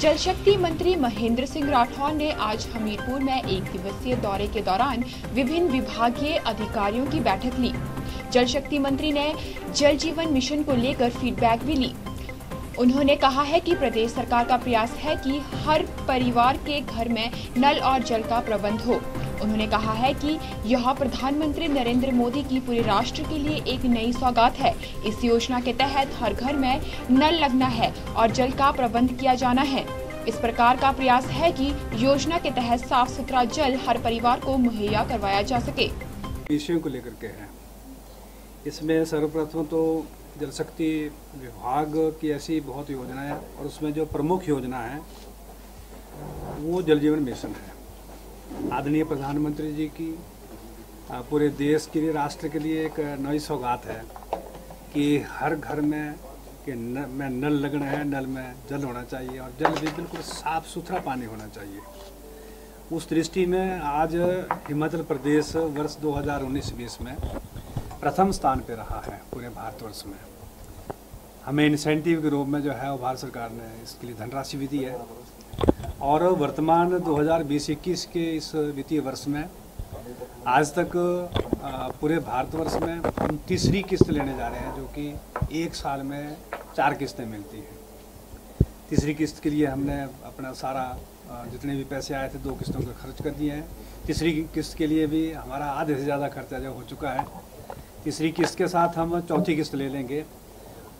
जल शक्ति मंत्री महेंद्र सिंह राठौर ने आज हमीरपुर में एक दिवसीय दौरे के दौरान विभिन्न विभागीय अधिकारियों की बैठक ली। जल शक्ति मंत्री ने जल जीवन मिशन को लेकर फीडबैक भी ली। उन्होंने कहा है कि प्रदेश सरकार का प्रयास है कि हर परिवार के घर में नल और जल का प्रबंध हो। उन्होंने कहा है कि यह प्रधानमंत्री नरेंद्र मोदी की पूरे राष्ट्र के लिए एक नई सौगात है। इस योजना के तहत हर घर में नल लगना है और जल का प्रबंध किया जाना है। इस प्रकार का प्रयास है कि योजना के तहत साफ़ सुथरा जल हर परिवार को मुहैया करवाया जा सके। विषयों को लेकर के है। इसमें सर्वप्रथम तो जल शक्ति विभाग की ऐसी बहुत योजनाएँ और उसमें जो प्रमुख योजना है, वो जल जीवन मिशन है। आदरणीय प्रधानमंत्री जी की पूरे देश के लिए राष्ट्र के लिए एक नई सौगात है कि हर घर में कि न, में नल लगना है नल में जल होना चाहिए और जल भी बिल्कुल साफ़ सुथरा पानी होना चाहिए। उस दृष्टि में आज हिमाचल प्रदेश वर्ष 2019-20 में प्रथम स्थान पर रहा है पूरे भारतवर्ष में। हमें इंसेंटिव के रूप में जो है वो भारत सरकार ने इसके लिए धनराशि भी दी है। और वर्तमान 2020-21 के इस वित्तीय वर्ष में, आज तक पूरे भारतवर्ष में हम तीसरी किस्त लेने जा रहे हैं, जो कि एक साल में चार किस्तें मिलती हैं। तीसरी किस्त के लिए हमने अपना सारा जितने भी पैसे आए थे, दो किस्तों का खर्च कर दिए हैं। तीसरी किस्त के लिए भी हमारा आधे से ज़्यादा खर्चा जो हो चुका है। तीसरी किस्त के साथ हम चौथी किस्त ले लेंगे।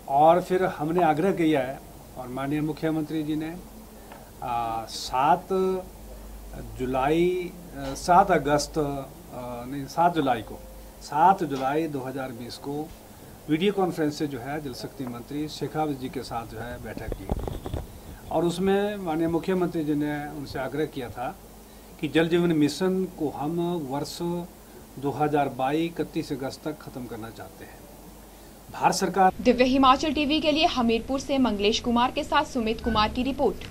और फिर हमने आग्रह किया है, और माननीय मुख्यमंत्री जी ने सात जुलाई सात अगस्त नहीं, सात जुलाई को, सात जुलाई 2020 को वीडियो कॉन्फ्रेंस से जो है जल शक्ति मंत्री शेखावत जी के साथ जो है बैठक की। और उसमें माननीय मुख्यमंत्री जी ने उनसे आग्रह किया था कि जल जीवन मिशन को हम वर्ष 2022 इकतीस अगस्त तक खत्म करना चाहते हैं। भारत सरकार दिव्य हिमाचल टीवी के लिए हमीरपुर से मंगलेश कुमार के साथ सुमित कुमार की रिपोर्ट।